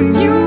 when you